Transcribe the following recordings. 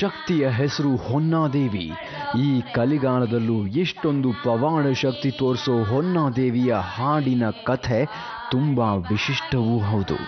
ಶಕ್ತಿಯ ಹೆಸರು ಹೊನ್ನಾದೇವಿ. ಈ ಕಲಿಗಾಲದಲ್ಲೂ ಎಷ್ಟೊಂದು ಪವಾಡ ಶಕ್ತಿ ತೋರಿಸೋ ಹೊನ್ನಾದೇವಿಯ ಹಾಡಿನ ಕಥೆ ತುಂಬ ವಿಶಿಷ್ಟವೂ ಹೌದು.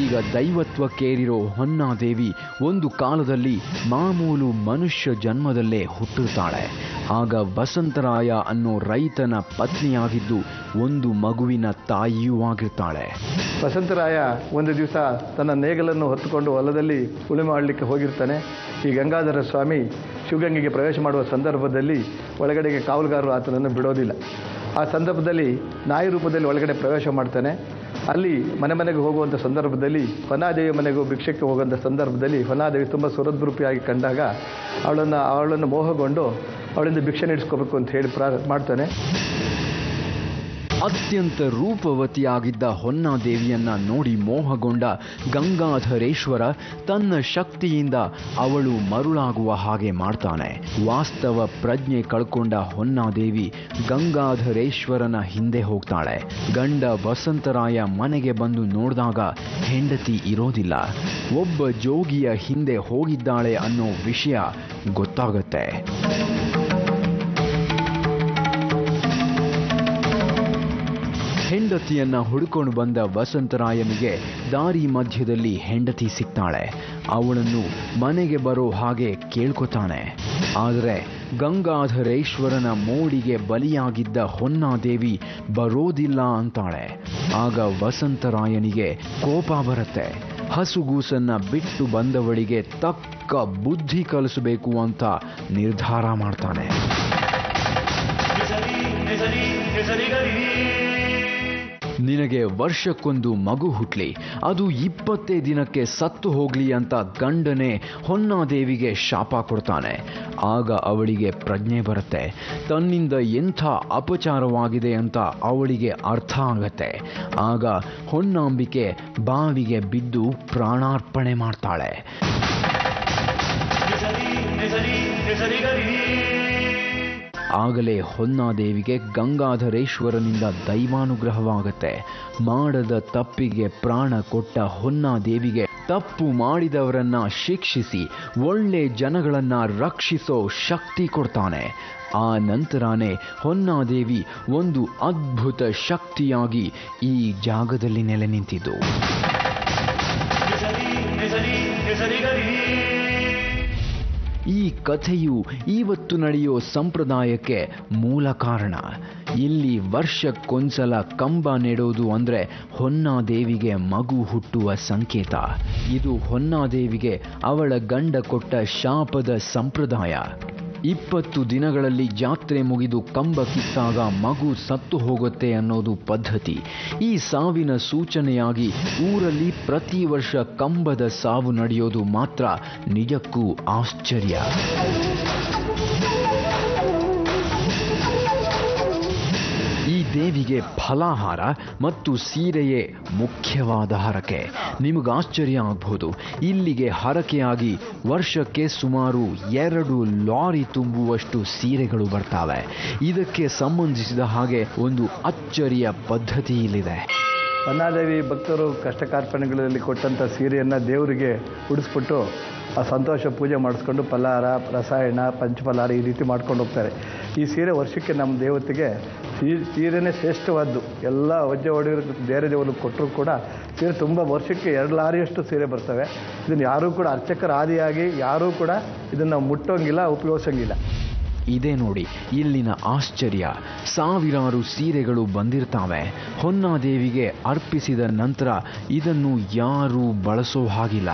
ಈಗ ದೈವತ್ವಕ್ಕೇರಿರೋ ಹೊನ್ನಾದೇವಿ ಒಂದು ಕಾಲದಲ್ಲಿ ಮಾಮೂಲು ಮನುಷ್ಯ ಜನ್ಮದಲ್ಲೇ ಹುಟ್ಟುತ್ತಾಳೆ. ಆಗ ವಸಂತರಾಯ ಅನ್ನೋ ರೈತನ ಪತ್ನಿಯಾಗಿದ್ದು ಒಂದು ಮಗುವಿನ ತಾಯಿಯೂ ಆಗಿರ್ತಾಳೆ. ವಸಂತರಾಯ ಒಂದು ದಿವಸ ತನ್ನ ನೇಗಲನ್ನು ಹೊತ್ತುಕೊಂಡು ಹೊಲದಲ್ಲಿ ಉಳುಮೆ ಮಾಡಲಿಕ್ಕೆ ಹೋಗಿರ್ತಾನೆ. ಈ ಗಂಗಾಧರ ಸ್ವಾಮಿ ಶಿವಗಂಗೆಗೆ ಪ್ರವೇಶ ಮಾಡುವ ಸಂದರ್ಭದಲ್ಲಿ ಒಳಗಡೆಗೆ ಕಾವಲುಗಾರರು ಆತನನ್ನು ಬಿಡೋದಿಲ್ಲ. ಆ ಸಂದರ್ಭದಲ್ಲಿ ನಾಯಿ ರೂಪದಲ್ಲಿ ಒಳಗಡೆ ಪ್ರವೇಶ ಮಾಡ್ತಾನೆ. ಅಲ್ಲಿ ಮನೆ ಮನೆಗೆ ಹೋಗುವಂಥ ಸಂದರ್ಭದಲ್ಲಿ, ಹೊನಾದೇವಿ ಮನೆಗೂ ಭಿಕ್ಷಕ್ಕೆ ಹೋಗುವಂಥ ಸಂದರ್ಭದಲ್ಲಿ ಹೊನಾದೇವಿ ತುಂಬ ಸುರದ್ರೂಪಿಯಾಗಿ ಕಂಡಾಗ ಅವಳನ್ನು ಅವಳನ್ನು ಮೋಹಗೊಂಡು ಅವಳಿಂದ ಭಿಕ್ಷೆ ನೀಡಿಸ್ಕೋಬೇಕು ಅಂತ ಹೇಳಿ ಪ್ರಾ ಮಾಡ್ತಾನೆ. ಅತ್ಯಂತ ರೂಪವತಿಯಾಗಿದ್ದ ಹೊನ್ನಾದೇವಿಯನ್ನ ನೋಡಿ ಮೋಹಗೊಂಡ ಗಂಗಾಧರೇಶ್ವರ ತನ್ನ ಶಕ್ತಿಯಿಂದ ಅವಳು ಮರುಳಾಗುವ ಹಾಗೆ ಮಾಡ್ತಾನೆ. ವಾಸ್ತವ ಪ್ರಜ್ಞೆ ಕಳ್ಕೊಂಡ ಹೊನ್ನಾದೇವಿ ಗಂಗಾಧರೇಶ್ವರನ ಹಿಂದೆ ಹೋಗ್ತಾಳೆ. ಗಂಡ ವಸಂತರಾಯ ಮನೆಗೆ ಬಂದು ನೋಡಿದಾಗ ಹೆಂಡತಿ ಇರೋದಿಲ್ಲ. ಒಬ್ಬ ಜೋಗಿಯ ಹಿಂದೆ ಹೋಗಿದ್ದಾಳೆ ಅನ್ನೋ ವಿಷಯ ಗೊತ್ತಾಗತ್ತೆ. ಹೆಂಡತಿಯನ್ನ ಹುಡುಕೊಂಡು ಬಂದ ವಸಂತರಾಯನಿಗೆ ದಾರಿ ಮಧ್ಯದಲ್ಲಿ ಹೆಂಡತಿ ಸಿಗ್ತಾಳೆ. ಅವಳನ್ನು ಮನೆಗೆ ಬರೋ ಹಾಗೆ ಕೇಳ್ಕೊತಾನೆ. ಆದರೆ ಗಂಗಾಧರೇಶ್ವರನ ಮೋಡಿಗೆ ಬಲಿಯಾಗಿದ್ದ ಹೊನ್ನಾದೇವಿ ಬರೋದಿಲ್ಲ ಅಂತಾಳೆ. ಆಗ ವಸಂತರಾಯನಿಗೆ ಕೋಪ ಬರುತ್ತೆ. ಹಸುಗೂಸನ್ನ ಬಿಟ್ಟು ಬಂದವಳಿಗೆ ತಕ್ಕ ಬುದ್ಧಿ ಕಲಿಸಬೇಕು ಅಂತ ನಿರ್ಧಾರ ಮಾಡ್ತಾನೆ. ನಿನಗೆ ವರ್ಷಕ್ಕೊಂದು ಮಗು ಹುಟ್ಲಿ. ಅದು ಇಪ್ಪತ್ತೇ ದಿನಕ್ಕೆ ಸತ್ತು ಹೋಗ್ಲಿ ಅಂತ ಗಂಡನೇ ಹೊನ್ನಾದೇವಿಗೆ ಶಾಪ ಕೊಡ್ತಾನೆ. ಆಗ ಅವಳಿಗೆ ಪ್ರಜ್ಞೆ ಬರುತ್ತೆ. ತನ್ನಿಂದ ಎಂಥ ಅಪಚಾರವಾಗಿದೆ ಅಂತ ಅವಳಿಗೆ ಅರ್ಥ ಆಗತ್ತೆ. ಆಗ ಹೊನ್ನಾಂಬಿಕೆ ಬಾವಿಗೆ ಬಿದ್ದು ಪ್ರಾಣಾರ್ಪಣೆ ಮಾಡ್ತಾಳೆ. ಆಗಲೇ ಹೊನ್ನಾದೇವಿಗೆ ಗಂಗಾಧರೇಶ್ವರನಿಂದ ದೈವಾನುಗ್ರಹವಾಗತ್ತೆ. ಮಾಡದ ತಪ್ಪಿಗೆ ಪ್ರಾಣ ಕೊಟ್ಟ ಹೊನ್ನಾದೇವಿಗೆ ತಪ್ಪು ಮಾಡಿದವರನ್ನ ಶಿಕ್ಷಿಸಿ, ಒಳ್ಳೆ ಜನಗಳನ್ನ ರಕ್ಷಿಸೋ ಶಕ್ತಿ ಕೊಡ್ತಾನೆ. ಆ ನಂತರನೇ ಹೊನ್ನಾದೇವಿ ಒಂದು ಅದ್ಭುತ ಶಕ್ತಿಯಾಗಿ ಈ ಜಾಗದಲ್ಲಿ ನೆಲೆ ನಿಂತಿದ್ದು. ಈ ಕಥೆಯು ಇವತ್ತು ನಡೆಯೋ ಸಂಪ್ರದಾಯಕ್ಕೆ ಮೂಲ ಕಾರಣ. ಇಲ್ಲಿ ವರ್ಷಕ್ಕೊಂದ್ಸಲ ಕಂಬ ನೆಡೋದು ಅಂದರೆ ಹೊನ್ನಾದೇವಿಗೆ ಮಗು ಹುಟ್ಟುವ ಸಂಕೇತ. ಇದು ಹೊನ್ನಾದೇವಿಗೆ ಅವಳ ಗಂಡ ಕೊಟ್ಟ ಶಾಪದ ಸಂಪ್ರದಾಯ. ಇಪ್ಪತ್ತು ದಿನಗಳಲ್ಲಿ ಜಾತ್ರೆ ಮುಗಿದು ಕಂಬ ಕಿತ್ತಾಗ ಮಗು ಸತ್ತು ಹೋಗುತ್ತೆ ಅನ್ನೋದು ಪದ್ಧತಿ. ಈ ಸಾವಿನ ಸೂಚನೆಯಾಗಿ ಊರಲ್ಲಿ ಪ್ರತಿ ವರ್ಷ ಕಂಬದ ಸಾವು ನಡೆಯೋದು ಮಾತ್ರ ನಿಜಕ್ಕೂ ಆಶ್ಚರ್ಯ. ದೇವಿಗೆ ಫಲಾಹಾರ ಮತ್ತು ಸೀರೆಯೇ ಮುಖ್ಯವಾದ ಹರಕೆ. ನಿಮಗೆ ಆಶ್ಚರ್ಯ ಆಗ್ಬೋದು. ಇಲ್ಲಿಗೆ ಹರಕೆಯಾಗಿ ವರ್ಷಕ್ಕೆ ಸುಮಾರು ಎರಡು ಲಾರಿ ತುಂಬುವಷ್ಟು ಸೀರೆಗಳು ಬರ್ತಾವೆ. ಇದಕ್ಕೆ ಸಂಬಂಧಿಸಿದ ಹಾಗೆ ಒಂದು ಅಚ್ಚರಿಯ ಪದ್ಧತಿ ಇಲ್ಲಿದೆ ಹೊನ್ನಾದೇವಿ ಭಕ್ತರು ಕಷ್ಟ ಕಾರ್ಪಣ್ಯಗಳಲ್ಲಿ ಕೊಟ್ಟಂಥ ಸೀರೆಯನ್ನು ದೇವರಿಗೆ ಉಡಿಸ್ಬಿಟ್ಟು ಆ ಸಂತೋಷ ಪೂಜೆ ಮಾಡಿಸ್ಕೊಂಡು ಫಲಹಾರ ರಸಾಯನ ಪಂಚಫಲಹಾರ ಈ ರೀತಿ ಮಾಡ್ಕೊಂಡು ಹೋಗ್ತಾರೆ. ಈ ಸೀರೆ ವರ್ಷಕ್ಕೆ ನಮ್ಮ ದೇವತೆಗೆ ಸೀರೆನೇ ಶ್ರೇಷ್ಠವಾದ್ದು. ಎಲ್ಲ ವಜ್ಜೆ ಒಡೆಯರು ಬೇರೆ ದೇವರು ಕೊಟ್ಟರು ಕೂಡ ಸೀರೆ ತುಂಬ ವರ್ಷಕ್ಕೆ ಎರಡು ಲಾರಿಯಷ್ಟು ಸೀರೆ ಬರ್ತವೆ. ಇದನ್ನು ಯಾರೂ ಕೂಡ ಅರ್ಚಕರ ಆದಿಯಾಗಿ ಯಾರೂ ಕೂಡ ಇದನ್ನು ಮುಟ್ಟೋಂಗಿಲ್ಲ, ಉಪಯೋಗಿಸೋಂಗಿಲ್ಲ. ಇದೇ ನೋಡಿ ಇಲ್ಲಿನ ಆಶ್ಚರ್ಯ. ಸಾವಿರಾರು ಸೀರೆಗಳು ಬಂದಿರ್ತಾವೆ. ಹೊನ್ನಾದೇವಿಗೆ ಅರ್ಪಿಸಿದ ನಂತರ ಇದನ್ನು ಯಾರೂ ಬಳಸೋ ಹಾಗಿಲ್ಲ.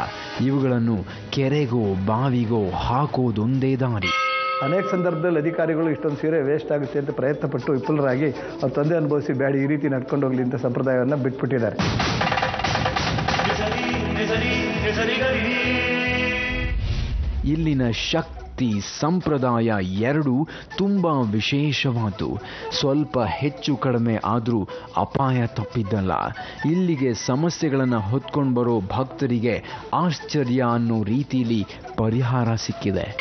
ಇವುಗಳನ್ನು ಕೆರೆಗೋ ಬಾವಿಗೋ ಹಾಕೋದೊಂದೇ ದಾರಿ. ಅನೇಕ ಸಂದರ್ಭದಲ್ಲಿ ಅಧಿಕಾರಿಗಳು ಇಷ್ಟೊಂದು ಸೀರೆ ವೇಸ್ಟ್ ಆಗುತ್ತೆ ಅಂತ ಪ್ರಯತ್ನಪಟ್ಟು ವಿಫಲರಾಗಿ ಅವ್ರ ತಂದೆ ಅನುಭವಿಸಿ ಬ್ಯಾಡಿ ಈ ರೀತಿ ನಡ್ಕೊಂಡು ಹೋಗ್ಲಿ ಅಂತ ಸಂಪ್ರದಾಯವನ್ನು ಬಿಟ್ಬಿಟ್ಟಿದ್ದಾರೆ. ಇಲ್ಲಿನ ಶಕ್ತಿ ಸಂಪ್ರದಾಯ ಎರಡೂ ತುಂಬ ವಿಶೇಷವಾದ್ದು. ಸ್ವಲ್ಪ ಹೆಚ್ಚು ಕಡಿಮೆ ಆದರೂ ಅಪಾಯ ತಪ್ಪಿದ್ದಲ್ಲ. ಇಲ್ಲಿಗೆ ಸಮಸ್ಯೆಗಳನ್ನು ಹೊತ್ಕೊಂಡು ಬರೋ ಭಕ್ತರಿಗೆ ಆಶ್ಚರ್ಯ ಅನ್ನೋ ರೀತಿಯಲ್ಲಿ ಪರಿಹಾರ ಸಿಕ್ಕಿದೆ.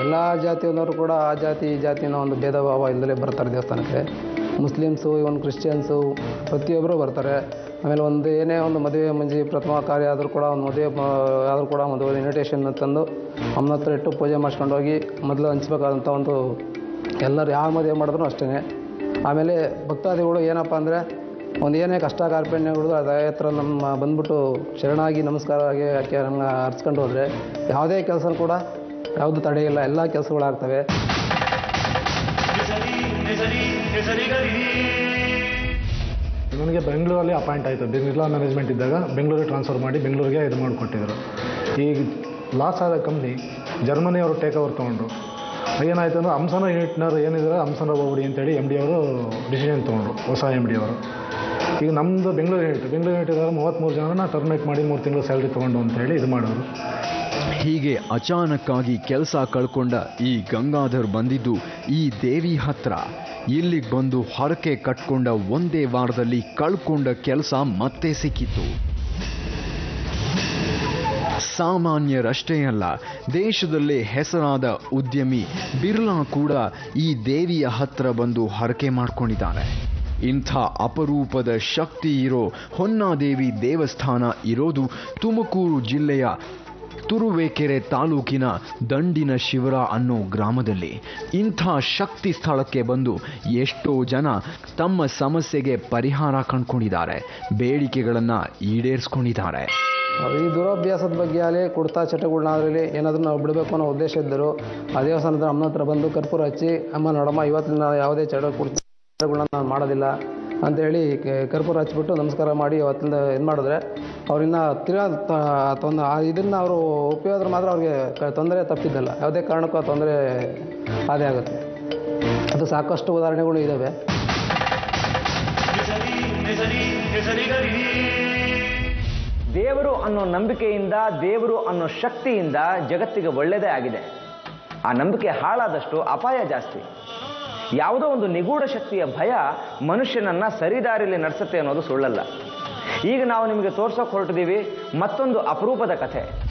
ಎಲ್ಲ ಜಾತಿಯವರು ಕೂಡ ಆ ಜಾತಿ, ಈ ಜಾತಿನ ಒಂದು ಭೇದ ಭಾವ ಇಲ್ಲದೆ ಬರ್ತಾರೆ ದೇವಸ್ಥಾನಕ್ಕೆ. ಮುಸ್ಲಿಮ್ಸು ಇವನ್ ಕ್ರಿಶ್ಚಿಯನ್ಸು ಪ್ರತಿಯೊಬ್ಬರು ಬರ್ತಾರೆ. ಆಮೇಲೆ ಒಂದು ಏನೇ ಒಂದು ಮದುವೆ ಮುಂಜಿ ಪ್ರಥಮ ಕಾರ್ಯ ಆದರೂ ಕೂಡ ಒಂದು ಮದುವೆ, ಆದರೂ ಕೂಡ ಒಂದು ಇನ್ವಿಟೇಷನ್ ತಂದು ಅಮ್ಮನ ಹತ್ರ ಇಟ್ಟು ಪೂಜೆ ಮಾಡಿಸ್ಕೊಂಡು ಹೋಗಿ ಮೊದಲು ಹಂಚ್ಬೇಕಾದಂಥ ಒಂದು ಎಲ್ಲರೂ ಯಾವ ಮದುವೆ ಮಾಡಿದ್ರು ಅಷ್ಟೇ ಆಮೇಲೆ ಭಕ್ತಾದಿಗಳು ಏನಪ್ಪ ಅಂದರೆ ಒಂದು ಏನೇ ಕಷ್ಟ ಕಾರ್ಪಣ್ಯಗಳು ಅದೇ ಹತ್ರ ನಮ್ಮ ಬಂದ್ಬಿಟ್ಟು ಶರಣಾಗಿ ನಮಸ್ಕಾರ ಆಗಿ ಯಾಕೆ ನಮ್ಮನ್ನ ಅರ್ಸ್ಕೊಂಡು ಹೋದರೆ ಯಾವುದೇ ಕೆಲಸ ಕೂಡ ಯಾವುದು ತಡೆಯಿಲ್ಲ ಎಲ್ಲ ಕೆಲಸಗಳಾಗ್ತವೆ. ನನಗೆ ಬೆಂಗಳೂರಲ್ಲಿ ಅಪಾಯಿಂಟ್ ಆಯಿತು. ಬಿರ್ಲಾ ಮ್ಯಾನೇಜ್ಮೆಂಟ್ ಇದ್ದಾಗ ಬೆಂಗಳೂರಿಗೆ ಟ್ರಾನ್ಸ್ಫರ್ ಮಾಡಿ ಬೆಂಗಳೂರಿಗೆ ಇದು ಮಾಡಿಕೊಟ್ಟಿದ್ರು. ಈಗ ಲಾಸ್ ಆದ ಕಂಪ್ನಿ ಜರ್ಮನಿಯವರು ಟೇಕ್ ಓವರ್ ತೊಗೊಂಡ್ರು. ಏನಾಯ್ತು ಅಂದ್ರೆ ಹಂಸನ ಯೂನಿಟ್ನವ್ರು ಏನಿದ್ದಾರೆ ಹಂಸನ ಹೋಗ್ಬಿಡಿ ಅಂತೇಳಿ ಎಂ ಡಿ ಅವರು ಡಿಸಿಷನ್ ತೊಗೊಂಡ್ರು, ಹೊಸ ಎಂ ಡಿ ಅವರು. ಈಗ ನಮ್ಮದು ಬೆಂಗಳೂರು ಯೂನಿಟ್ ಬೆಂಗಳೂರು ಯೂನಿಟ್ ಇದ್ದಾಗ ಮೂವತ್ತ್ಮೂರು ಜನನ ಟರ್ಮಿನೇಟ್ ಮಾಡಿ ಮೂರು ತಿಂಗಳು ಸ್ಯಾಲ್ರಿ ತೊಗೊಂಡು ಅಂತೇಳಿ ಇದು ಮಾಡೋರು ಹೀಗೆ ಅಚಾನಕ್ಕಾಗಿ ಕೆಲಸ ಕಳ್ಕೊಂಡ ಈ ಗಂಗಾಧರ್ ಬಂದಿದ್ದು ಈ ದೇವಿ ಹತ್ರ. ಇಲ್ಲಿಗೆ ಬಂದು ಹರಕೆ ಕಟ್ಕೊಂಡ ಒಂದೇ ವಾರದಲ್ಲಿ ಕಳ್ಕೊಂಡ ಕೆಲಸ ಮತ್ತೆ ಸಿಕ್ಕಿತು ಸಾಮಾನ್ಯರಷ್ಟೇ ಅಲ್ಲ, ದೇಶದಲ್ಲೇ ಹೆಸರಾದ ಉದ್ಯಮಿ ಬಿರ್ಲಾ ಕೂಡ ಈ ದೇವಿಯ ಹತ್ರ ಬಂದು ಹರಕೆ ಮಾಡ್ಕೊಂಡಿದ್ದಾನೆ. ಇಂಥ ಅಪರೂಪದ ಶಕ್ತಿ ಇರೋ ಹೊನ್ನಾದೇವಿ ದೇವಸ್ಥಾನ ಇರೋದು ತುಮಕೂರು ಜಿಲ್ಲೆಯ ತುರುವೇಕೆರೆ ತಾಲೂಕಿನ ದಂಡಿನ ಶಿವರ ಅನ್ನೋ ಗ್ರಾಮದಲ್ಲಿ ಇಂಥ ಶಕ್ತಿ ಸ್ಥಳಕ್ಕೆ ಬಂದು ಎಷ್ಟೋ ಜನ ತಮ್ಮ ಸಮಸ್ಯೆಗೆ ಪರಿಹಾರ ಕಂಡುಕೊಂಡಿದ್ದಾರೆ, ಬೇಡಿಕೆಗಳನ್ನು ಈಡೇರಿಸ್ಕೊಂಡಿದ್ದಾರೆ. ಈ ದುರಭ್ಯಾಸದ ಬಗ್ಗೆ ಆಗಲಿ, ಕುಡ್ತಾ ಚಟಗಳನ್ನಾಗಲಿ ಏನಾದರೂ ನಾವು ಬಿಡಬೇಕು ಅನ್ನೋ ಉದ್ದೇಶ ಇದ್ದರು ಆ ದೇವಸ್ಥಾನದ ಅಮ್ಮನ ಹತ್ರ ಬಂದು ಕರ್ಪೂರ ಹಚ್ಚಿ, ಅಮ್ಮ, ನೋಡಮ್ಮ ಇವತ್ತಿನ ಯಾವುದೇ ಚಟ ಕುಡ್ತಾ ಚಟಗಳನ್ನ ನಾನು ಮಾಡೋದಿಲ್ಲ ಅಂತ ಹೇಳಿ ಕರ್ಪೂರ ಹಚ್ಚಿಬಿಟ್ಟು ನಮಸ್ಕಾರ ಮಾಡಿ ಅವತ್ತಿಂದ ಏನು ಮಾಡಿದ್ರೆ ಅವರಿಂದ ತಿಳಿಯೋದು ತೊಂದ ಇದನ್ನು ಅವರು ಉಪಯೋಗ ಮಾತ್ರ ಅವ್ರಿಗೆ ತೊಂದರೆ ತಪ್ಪಿದ್ದಲ್ಲ. ಯಾವುದೇ ಕಾರಣಕ್ಕೂ ಆ ತೊಂದರೆ ಆದೇ ಆಗುತ್ತೆ. ಅದು ಸಾಕಷ್ಟು ಉದಾಹರಣೆಗಳು ಇದ್ದಾವೆ ದೇವರು ಅನ್ನೋ ನಂಬಿಕೆಯಿಂದ, ದೇವರು ಅನ್ನೋ ಶಕ್ತಿಯಿಂದ ಜಗತ್ತಿಗೆ ಒಳ್ಳೆಯದೇ ಆಗಿದೆ. ಆ ನಂಬಿಕೆ ಹಾಳಾದಷ್ಟು ಅಪಾಯ ಜಾಸ್ತಿ. ಯಾವುದೋ ಒಂದು ನಿಗೂಢ ಶಕ್ತಿಯ ಭಯ ಮನುಷ್ಯನನ್ನ ಸರಿದಾರಿಯಲ್ಲಿ ನಡೆಸುತ್ತೆ ಅನ್ನೋದು ಸುಳ್ಳಲ್ಲ. ಈಗ ನಾವು ನಿಮಗೆ ತೋರ್ಸೋಕೆ ಹೊರಟಿದ್ದೀವಿ ಮತ್ತೊಂದು ಅಪರೂಪದ ಕಥೆ.